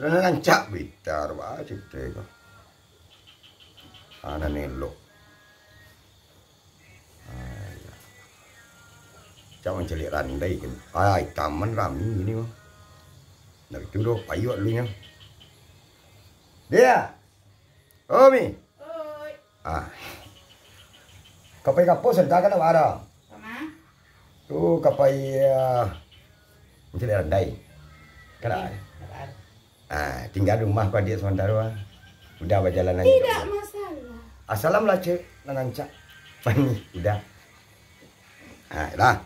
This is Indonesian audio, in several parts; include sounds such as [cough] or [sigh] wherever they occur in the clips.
Ada narancak berita apa cerita kok. Ana nelo. Jangan celik randai kan. Ai taman rami ini kok. Nak itu doh ayo dulunya. Dia. Oh mi. Oi. Ah. Kapai kapo sentak kan ada. Sama? Tu kapai uh, mencari randai. Kan ada. Ah, tinggal di rumah kau dia sementara. ah. Udah berjalan aja. Tidak masalah. Assalam lah cek nanancak. Pani, udah. Ah, dah.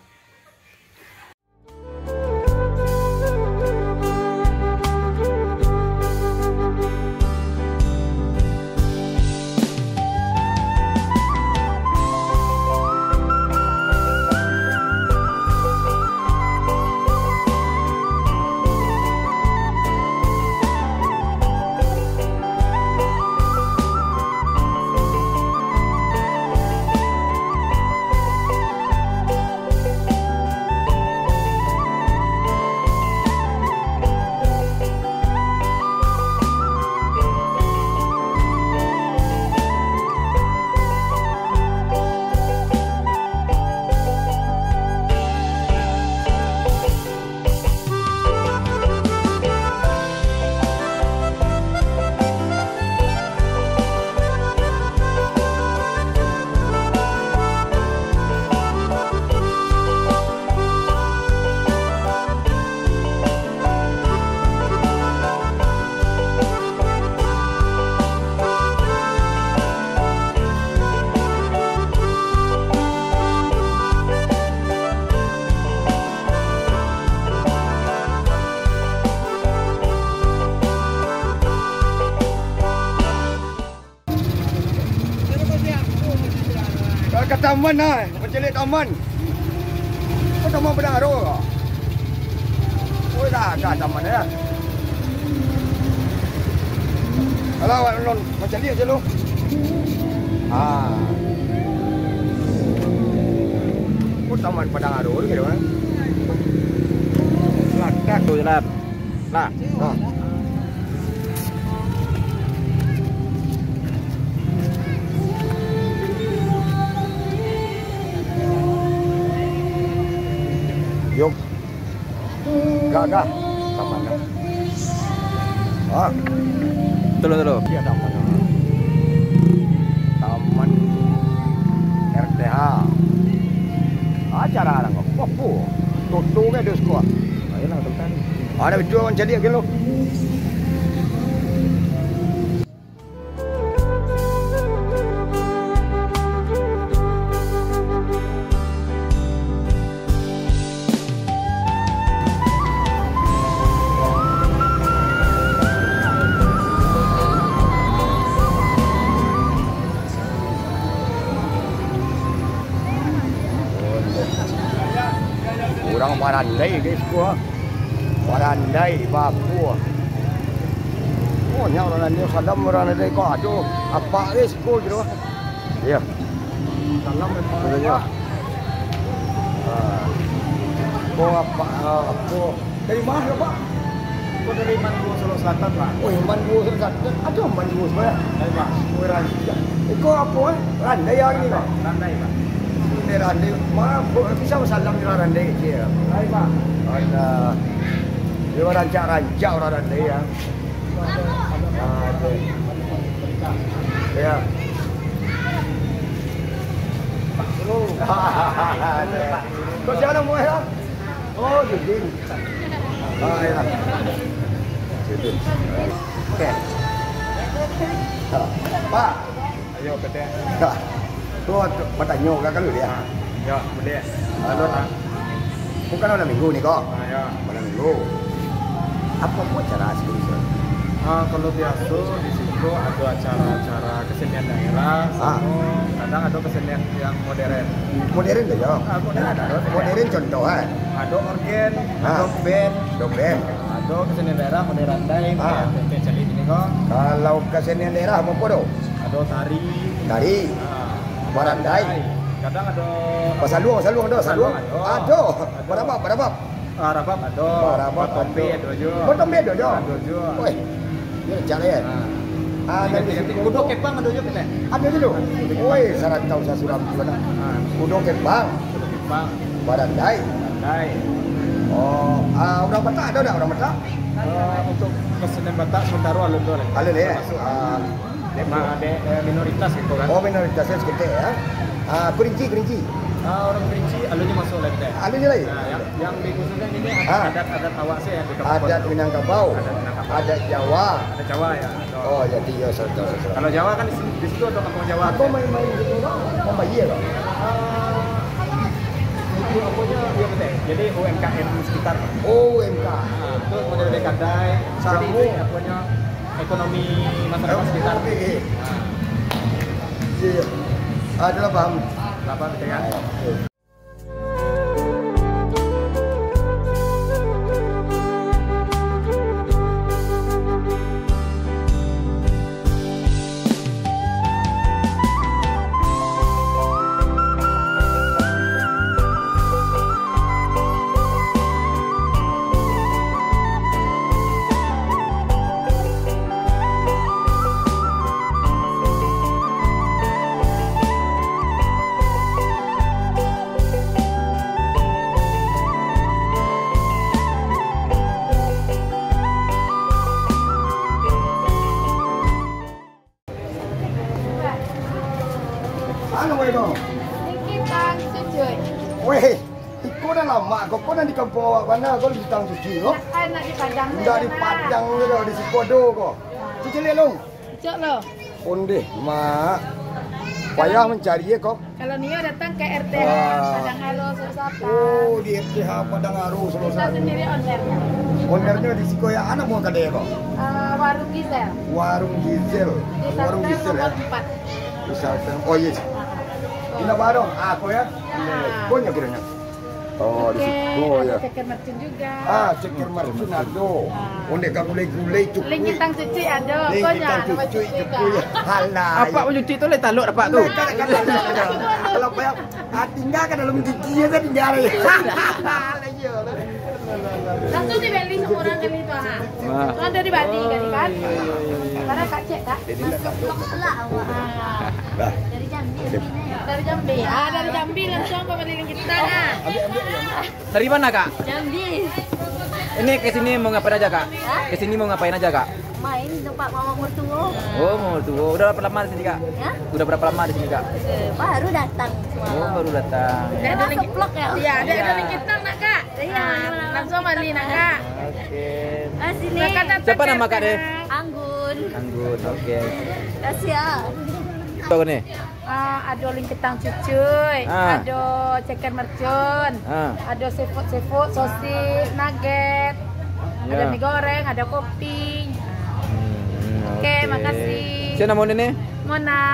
Taman lah, pencelik taman. Kau taman berdaro ke? Oh dah ada taman ya. Kalau awak non pencelik je lu. Ah. Oh taman padang aro gitu kan. Ladak tu je lah. Lah. Ah. Gak, gak. Taman. Ah, Tulu tulu. dia taman. Taman RTH. Acara orang kok. Popo. Toto ke dia sekolah. Ayolah tekan. Ada video orang jadi ke lu? Marandai guys gua. Marandai bapu. Oh, nya orang ni salam marandai kau aduh. Apa guys gua gitu. Ya. Salam sebenarnya. Ah. Kau apa apa? Dari mana Pak? Aku dari Mangu Solo Selatan, Pak. Oh, man gua sangat. Aduh, man gua sebenarnya. Hai, Pak. Kau randai. Kau apa eh? Randai yang ni Pak. Randai, Pak. Ini randai. Mana bisa salam di randai je. Hai, Pak. Ada dia rancak-rancak orang randai ya. Ada. Ya. Dulu. Kau siapa nama ya? Oh, Judin. Ah, ya. Judin. Okey. Ha. Pak. Ayo, PT. Ha. Tu bertanya kan kalau dia. Ya, boleh. Halo. Bukan malam minggu ni kok. Ah, ya. Malam minggu. Apa pun cara asli Ah, kalau biasa di situ ada acara-acara kesenian daerah, Ah. kadang ada kesenian yang modern. Modern tu je. Ah, modern ada. Modern contoh kan. Ada organ, ada band, Dokter. ada kesenian daerah modern randai, Ah. kayak ini kok. Kalau kesenian daerah apa tu? Ada tari, Tari, ah, Barandai. kadang ada Pas saluang, saluang ada. Saluang Ada. ada. Berapa? Berapa? ah, rabab ada Berapa? tombe ada juga je. ada juga Oi. Ini cara ya. Ah. Ah, situ. Kudo kepang ada juga kita Ada dulu. Oi, sarat tahu saya sudah mana. ah Kudo kembang, kudo kepang barandai. Dai. Oh, ah, orang Batak ada tak orang Batak? Eh, untuk kesenian Batak sementara alun dulu Ada le. Masuk. Ah, Memang ada eh, minoritas gitu kan. oh minoritasnya sekitar ya. Ah, kerinci, kerinci. Ah, orang Kerinci alunnya masuk lagi deh. Ada ni lain. Nah, yang yang dikhususkan ini Ah. adat adat awak sih yang di kampung. Adat Minangkabau, Adat Minangkabau. adat Jawa. Ada Jawa ya. ada- Oh, jadi ya saudara saudara. Kalau Jawa kan di, di situ ada kampung Jawa. Aku main-main gitu, mau bayar tak? Itu apanya ya betul. Jadi UMKM sekitar. Oh, MK. Nah, itu model Samu. itu apanya ekonomi masyarakat sekitar. Okey. Iya. Adalah paham. Apa betul mana? Kau di tang suci kau. Anak di Padang. Di Padang tu di Sikodo kau. Cuci lelong. Cok lo. Onde, mak. Payah mencari ya kau. Kalau Nio datang ke RTH Wah. Padang Halo Susapa. Oh, di FTH Padang Aru Kita Selesai. sendiri ownernya. Ownernya di Sikoya anak mau kadeh kau. Eh, warung Gizel Warung Gizel. di Warung Gizel ya. nomor 4. Bisa Oh yes. Ina barong aku ya. Kau nya kiranya. Oh, di situ ada ya. ceker mercun juga. Ah, cekir marcun ado. Ah. Onde ka gulai-gulai cukui. Link kitang cuci ada. Link Pokoknya kita nama cucui cuci cukui. kak. Halah. Apa mencuci itu le taluk dapat tu. Kan kan kan. Kalau apa ah, tinggal kan dalam gigi ya kan tinggal ya. [laughs] Halah ya. Langsung dibeli semua orang kali itu ha. Wah. Kan dari Bali kan kan. Karena kak cek kak. Dah. Dari Jambi. Dari Jambi. Ah, dari Jambi langsung pembelian kita nah. Dari mana kak? Jambi. Ini ke sini mau ngapain aja kak? Ke sini mau ngapain aja kak? Main tempat mama mertua. Oh mau tuh. Udah berapa lama di sini kak? Ya? Udah berapa lama di sini kak? Baru datang Oh baru datang. Ada ada link vlog ya? Iya, ada ada link kita nak kak. Iya, langsung balik nak kak. Oke. Ah sini. Siapa nama kak deh? Anggun. Anggun. Oke. Kasih ya. Apa nih? Ah, ada link ketang cucuy, Ah. ada ceker mercun, Ah. ada seafood seafood, sosis, nugget, ada Ya. mie goreng, ada kopi. Hmm, Oke, makasih. Siapa nama ini? Mona,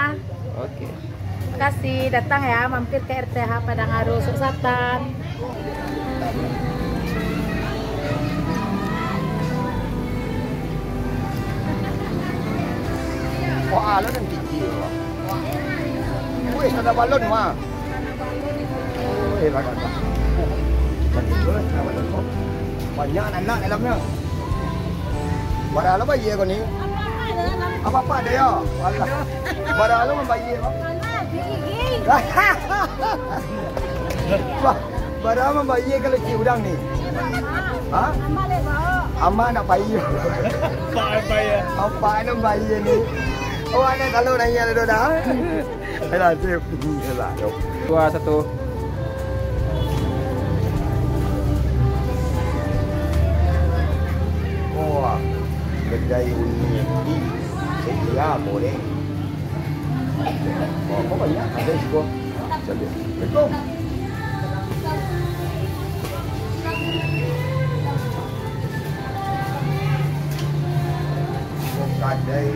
Oke. makasih datang ya mampir ke RTH Padang Aru Suksatan. Oh, ala dan Wes ada balon mah. Oh, eh raga. Banyak anak dalamnya. Barang apa bayi kau ni? Apa-apa ada ya? Alah. Barang apa bayi kau? Wah, barang apa bayi kalau ci udang ni? Ha? Ama nak bayi. Apa ya? Apa nak bayi ni? Oh, anak kalau nanya ada dah. Alah, sip. Alah, jom. Dua satu. Wah, kedai uni di sedia boleh. Oh, kau banyak ada juga. Jadi, betul. Oh, Kedai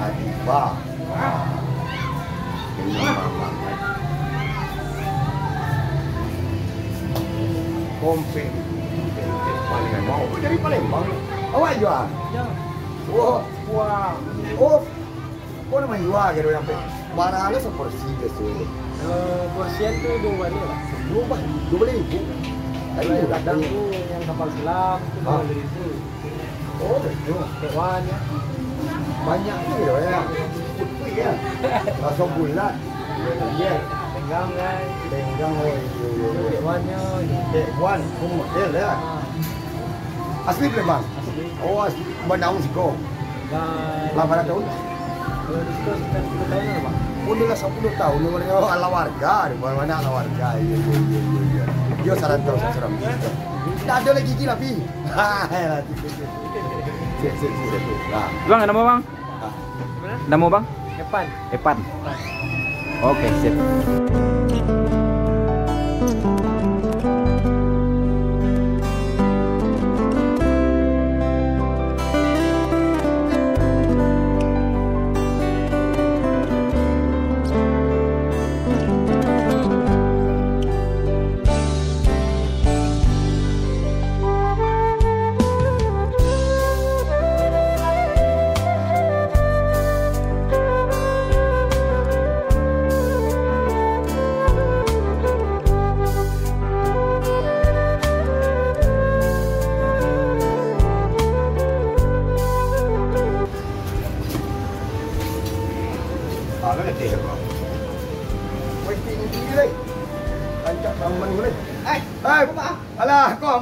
Adiba. Mama. Kompe. Palembang. Oh, dari Palembang. Awak jual? Ya. Oh, wah. Oh, kau nama jual gitu yang pe. Barang ada seperti itu. Kalau Borsian tuh dua balik pak. Dua bah, dua ribu. Yang udah kadang tuh yang kapal selam itu Ah. dua ribu. Oh, betul. Dewan ya. Banyak tu ya. Putih ya. Rasa bulat. Ya. Tenggang kan. Tenggang oi. Dewannya. Dek Wan, pun model ya. Asli memang. Asli. Oh, asli. 8 tahun. situ sekitar 10 tahun. Udah lah 10 tahun nomornya ala warga, mana ala warga. Iya iya iya iya. iya. Yo saran terus seram. Tak ada lagi gila pi. Ha, nanti. Sip sip sip. Nah. Bang, nama bang? ah. Nama bang? Epan. Epan. Oke, sip.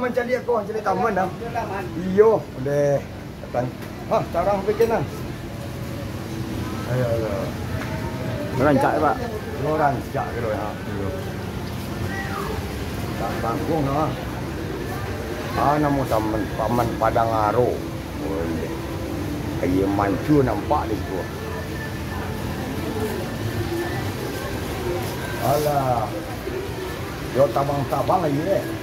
Alah, kau mencari aku, mencari taman dah. Iyo, udah. Kan. Hah, cara bikin lah. Ayo, ayo. Nó rancak pak. Lo rancak ke lo ha. Tak bangkung ha. Ah, namo taman paman Padang Aro. Boleh. Kayak mancu nampak di situ. Alah. Yo tabang-tabang aja deh.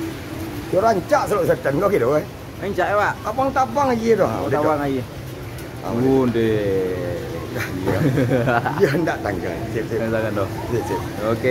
Yo rancak selalu setan kau gitu eh. Rancak pak. Tabang-tabang aja dah. Udah bang aja. Bunde. Iya. Dia hendak tanggal. Sip sip. Jangan doh. Sip sip. Oke.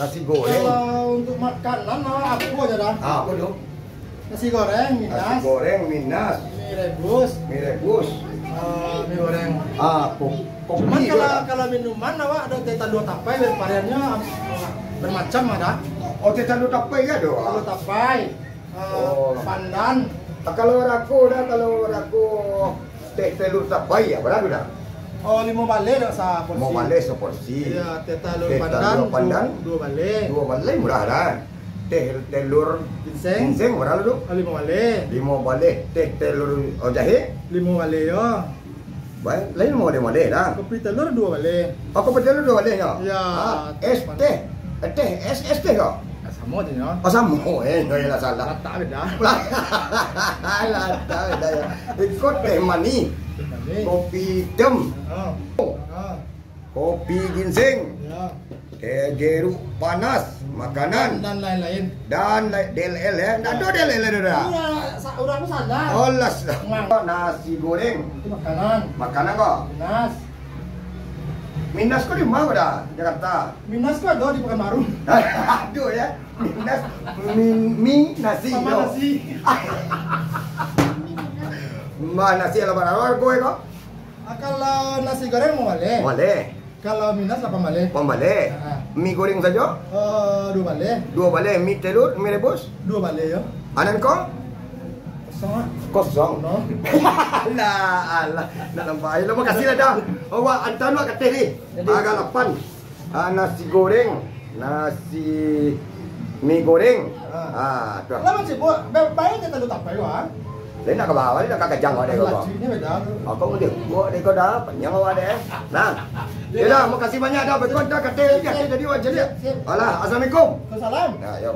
Nasi goreng. Kalau untuk makanan mah apa aja dah. Ah, apa tu? Nasi goreng, Nasi minas, goreng minus, mie rebus, mie rebus. eh, mie goreng. Ah, kok Cuman kopi kalau kalau minuman awak ada teh dua tapai variannya eh, bermacam ada. Oh, teh talu tapai ya Dua doa. tapai, eh, Oh. pandan, Ah, Kalau raku dah, kalau raku teh telur tapai ya, berapa dah? Oh lima balai dah sah porsi. Mau balik seporsi. Iya, teh telur pandan, telur pandan. dua, dua balai. Dua balik murah dah. Teh telur Ginseng, ginseng berapa tu? oh, lima balai. Lima balik. Teh telur oh, jahe. Lima balai ya. Baik, lain mau ada balik dah. Kopi telur dua balai. Aku betul dua balik ya. Ya. Ah, es teh. Eh, Teh, es es teh kau. Sama je ya. Oh sama eh, kau yang salah. Tak beda. [laughs] Lah, lah, dah, dah, ya. Ikut teh mani, Ni. Kopi hitam, Ha. Ha. kopi ginseng, Ya. teh jeruk panas, makanan Dan lain-lain. dan DLL ya. Ada DLL. Iya, sa- orang aku sadar. Olas Mang. nasi goreng, makanan. makanan kau. Minas. Minas kau di mana dah? Jakarta. Minas kok ada di Pekanbaru. [laughs] Aduh ya, Minas mi, mi nasi. Sama nasi. [laughs] Ma nasi ala mana kowe? Ah, Kalau nasi goreng mau balik. Boleh. Kalau minas apa balik? Pembalik. Ah. Mi goreng saja. Eh, dua balik. Dua balik mi telur, mi rebus. Dua balik [laughs] ya. Anan kau? Kosong ah. Kosong. No. Alah, alah. Nak nampak. Ayolah, makasih lah dah. Awak hantar nak kat ni. Agak lapan. Ah, nasi goreng. Nasi mi goreng. Ah, tu. Lah macam buat baik kita lu tak payah. Ah. Dia nak ke bawah, dia nak kat kajang awak dia kau. Laci ni beda. Aku dia buat dia kau dah panjang awak dia. Nah. Ya dah, makasih banyak dah berkon dah kat teh ni jadi awak jadi. Alah, assalamualaikum. Salam. Nah, yuk.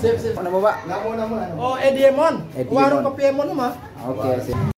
Sip sip. Nama pak? Nama-nama. Oh, Eddie Emon. Eddie Warung Emon. kopi Emon tu mah. Oke, sip.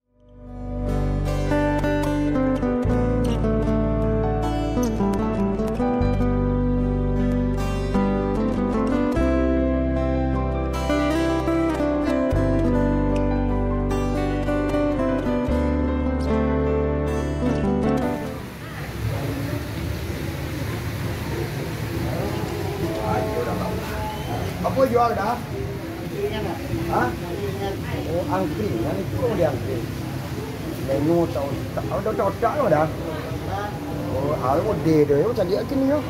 Dia kini yo.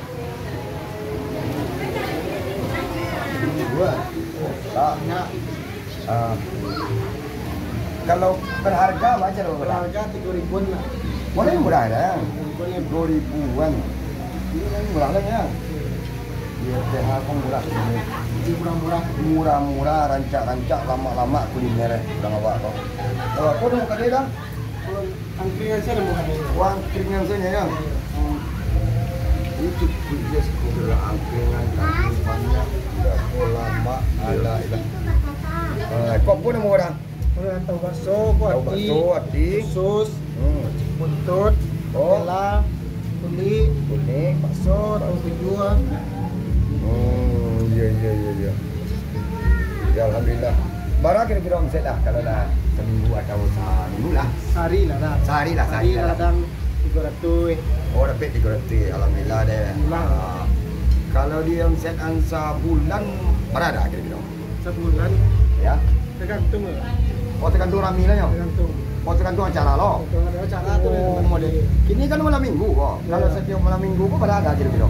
Dua. Oh, tak. Ah. Kalau berharga macam mana? Harga tiga ribuan lah. Boleh murah dah. Boleh dua ribuan. Ini kan murah lah ya. Dia TH pun murah. Murah-murah. Murah-murah, rancak-rancak, lama-lama kuliner eh. Udah ngawak kau. Kalau kau dah makan dia dah. Kalau angkringan saya murah. Wang keringan saja ya. Itu dia sekolah angkringan kami banyak. Dah lama. Alah, alah. Eh, kau pun dah murah. Kalau tahu bakso, Tahu bakso, hati. sus, Hmm. buntut, Oh. tela, kulit, Kuning. bakso, tahu tujuan. Hmm, ya ya ya ya. Ya alhamdulillah. Barang kira-kira omset lah kalau dah seminggu atau seminggu lah. Sari lah dah. Sehari lah, Sari sehari lah. kadang tiga ratus. Oh dapat 300 alhamdulillah deh. Alhamdulillah. Ah. Kalau dia omset ansa bulan berapa dah kira-kira? Sebulan Ya. tergantung lah. Oh tergantung rami lah ya. Tergantung. Oh tergantung acara lo. Kalau ada acara tu dia Oh, model. Kini kan malam minggu kok. Ya. Kalau setiap malam minggu kok berapa ada kira-kira?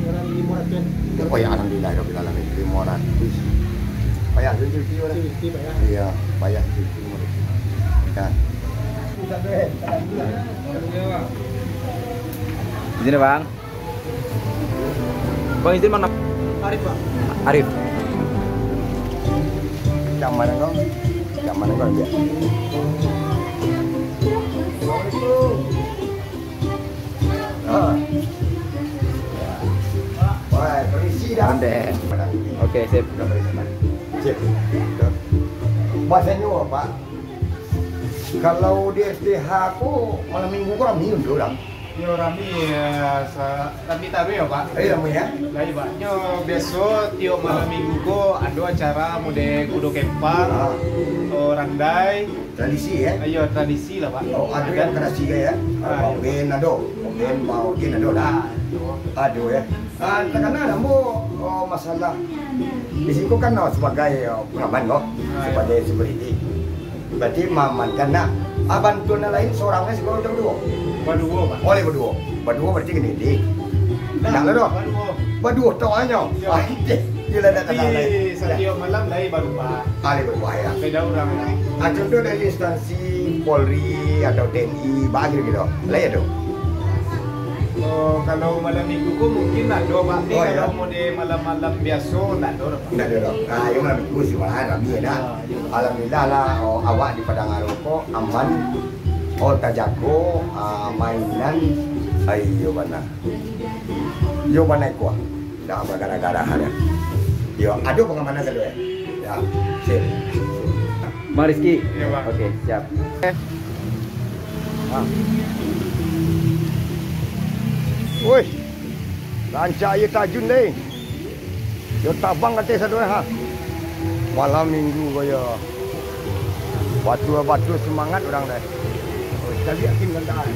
Orang lima ratus. Oh ya alhamdulillah ya bila alamin 500. Payah cuci orang. Cuti bayar. Iya, payah cuci. Ya. Izin ya, Bang. Bang izin mana? Arif pak. Arif. Yang mana kau? Yang mana kau dia? Ah. Ya. Wah, dah. Oke, sip. Bahasanya apa, Pak? Kalau di SDH aku malam minggu kurang minum dulu lah. Yo rami ya, sa, tapi taruh ya pak. Eh, lama ya? Lah iya pak. Yo besok tiap malam minggu ko ada acara mode kudo kempar, Ah. oh, randai, Tradisi ya? ayo tradisi lah pak. Oh, ada yang siga ya? Ah, Mau ben ado, mau ben mau gen ado dah. Aduh ya. Ah, karena namu oh, masalah di sini kan oh, sebagai oh, pengaman kok, sebagai security. Berarti maman karena aban tuan lain seorangnya sih kalau berdua. Baduo pak. Oleh berdua. Berdua berarti gini di. Nak lah doh. Baduo. Berdua tahu aja. Ya. Ah, Gila dah tak setiap malam lah baru pak. Ali berdua ya. Beda orang lah. Ah, contoh dari instansi Polri atau TNI bagi gitu. Lah ya tuh. Oh, kalau malam minggu ko mungkin ada pak. Tapi Oh, kalau ya. mode malam-malam biasa ada pak. Tidak ada dong. Nah, yang mana minggu sih malah rami ya dah. Alhamdulillah lah oh, awak di Padang Aroko aman. Oh tak jago ah, mainan. Ayo mana. Yo mana kuah. Dah gara-gara ada. Yo, ada pengamanan kedua ya. Ya, sip. Bang Rizky. Iya, Bang. Oke, siap. Ah. Woi. Rancak ye tajun deh. Yo tabang kata satu ha. Malam minggu kaya. Batu-batu semangat orang dah. Tim kan tak.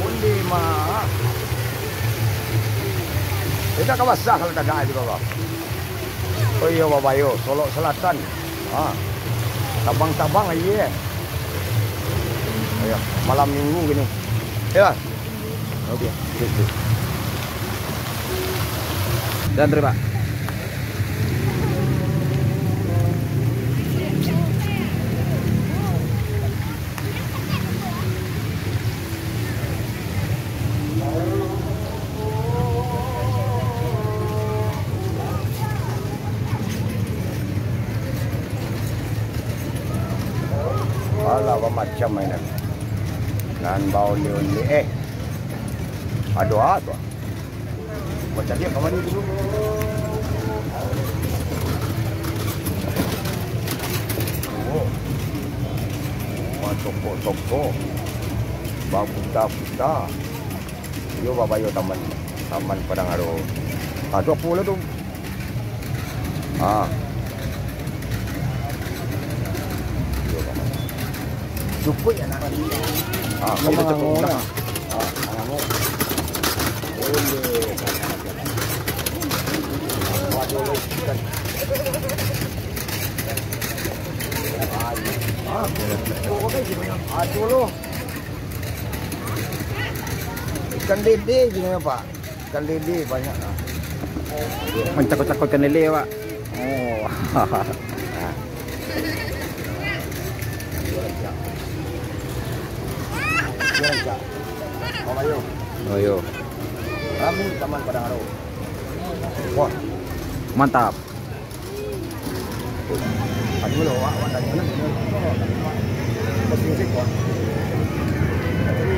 Onde mah. Kita kawasah kalau ada di bawah. Oh iya Bapak yo, Solok Selatan. Tabang-tabang aja ya. Ayo, malam minggu gini. Ya. Sip, sip. Dan terima. Ni eh. Aduh, aduh. Macam dia kawan ni dulu. Oh. Wah, toko-toko. Bau puta-puta. Yo baba yo taman taman Padang Aro. Ah, tu apa lah tu? Ah. Yo baba. Cukup ya nak. Ah, kau mengangu lah. Ah, mengangu. Boleh. Waduh, ikan. Ah, oh, okey je banyak. Aduh lo. Ikan lele je ni pak. Ikan lele banyak lah. Mencakut-cakutkan lele pak. Oh. [laughs] Jualan cak. Oh, ayo. oh yo. Kami Taman Padang Aro. Wah, Mantap. Aduh lo, awak awak tanya mana? Masih musik wah. Jadi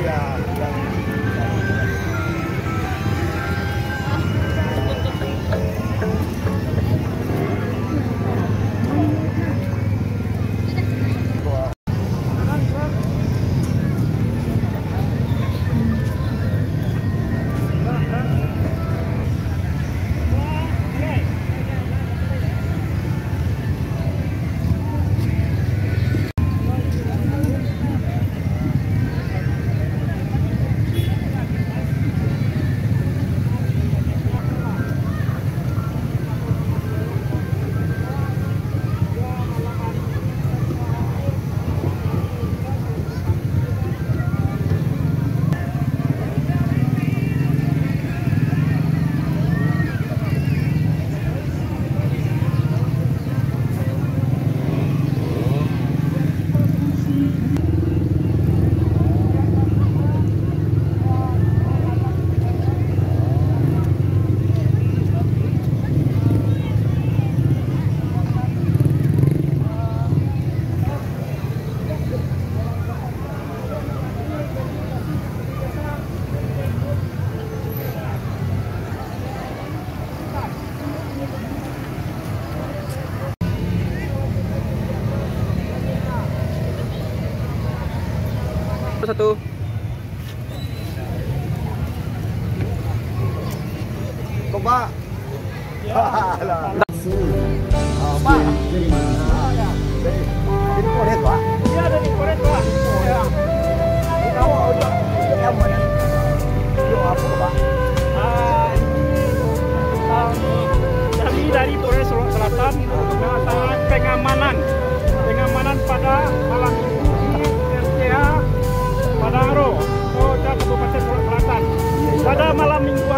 ya,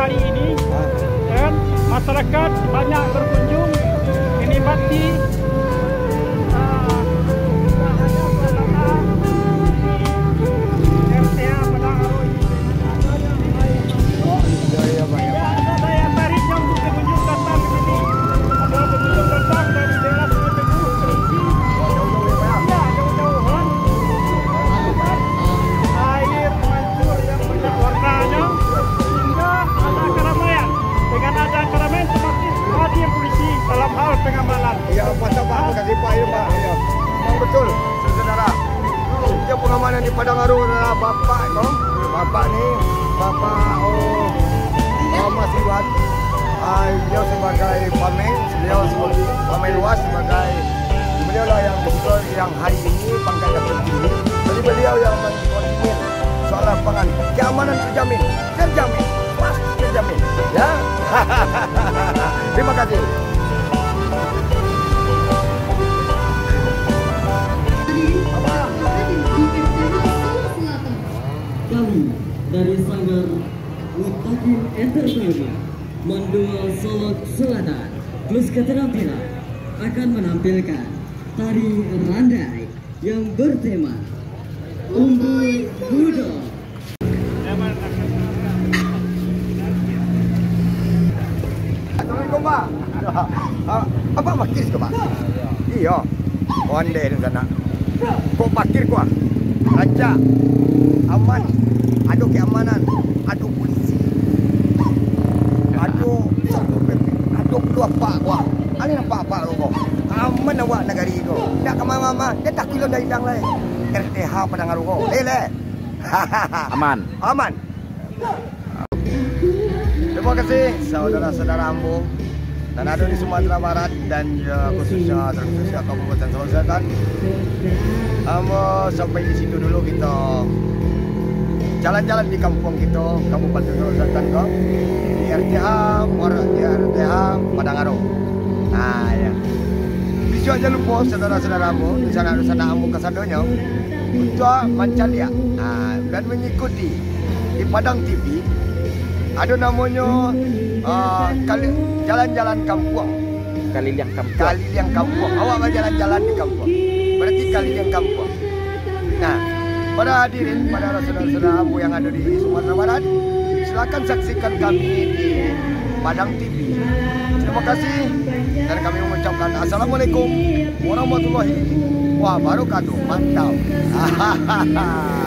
hari ini. Dan masyarakat banyak berkunjung menikmati mantap pak. Terima kasih pak. Ya pak. Ya. Betul, saudara. Yang pengamanan di Padang Aru adalah bapak itu. Bapak ni, bapak oh, oh Mas Iwan. Ah, beliau sebagai pamen, beliau sebagai pamen luas sebagai beliau lah yang betul yang hari ini pangkatnya tertinggi. Jadi beliau yang mengkoordinir soal lapangan keamanan terjamin, terjamin, pasti terjamin. Ya. Terima kasih. Dari Sanggar Mutakin Entertainment Mandua Solok Selatan Plus Keterampilan akan menampilkan tari randai yang bertema Umbu Budo. Apa parkir ke Pak? Iya. Onde di sana. Kok parkir gua? Raja. Aman. Ada keamanan. Ada polisi. Ada satpol PP. Ada dua pak gua. Ani nampak pak lu kok. Aman awak negari itu. Tak ke mama Dia tak kilo dari dang lain. RTH Padang Aru kok. Lele. [laughs] Aman. Aman. Terima kasih saudara-saudara Ambo dan ada di Sumatera Barat dan ya, khususnya terkhususnya Kabupaten Sulawesi Selatan. Ambo sampai di situ dulu kita jalan-jalan di kampung kita, Kabupaten Selatan kau, di RTH, Muara, di RTH Padangaro. Nah, ya. Bisa aja lupa saudara-saudaramu di sana di sana kamu kesadanya untuk mencari nah, dan mengikuti di Padang TV ada namanya uh, kali jalan-jalan kampung. Kali liang kampung. kali yang kampung. Awak jalan-jalan di kampung? Berarti kali yang kampung. Nah pada hadirin pada saudara-saudara kamu yang ada di Sumatera Barat silakan saksikan kami di Padang TV terima kasih. Dan kami mengucapkan assalamualaikum warahmatullahi wabarakatuh. Mantap [laughs]